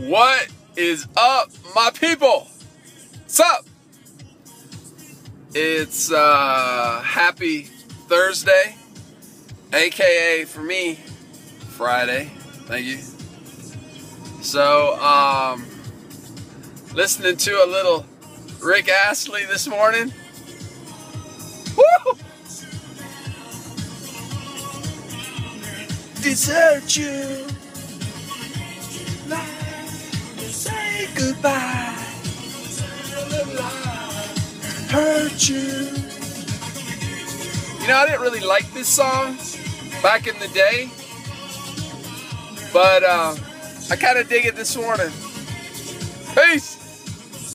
What is up, my people? What's up? It's uh, happy Thursday, aka for me, Friday. Thank you. So, um, listening to a little Rick Astley this morning. Woo! Desert you. Goodbye. Hurt you. You know, I didn't really like this song back in the day, but uh, I kind of dig it this morning. Peace.